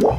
Yo!